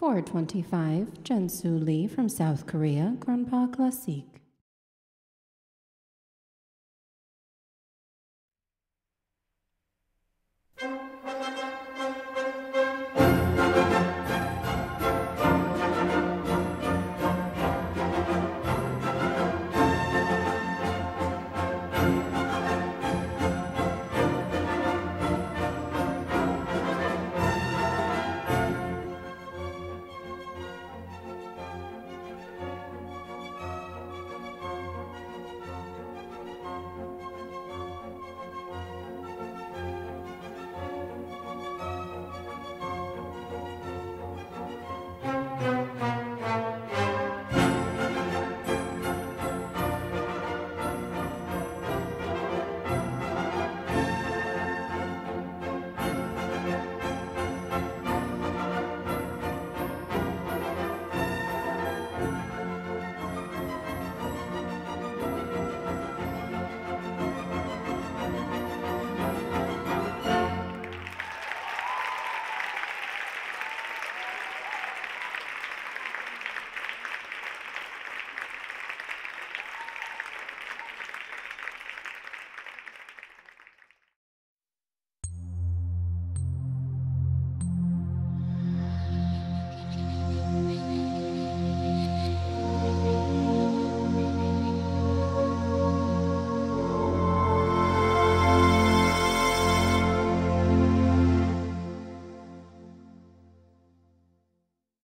425, Jensu Lee from South Korea, Grandpa Classique.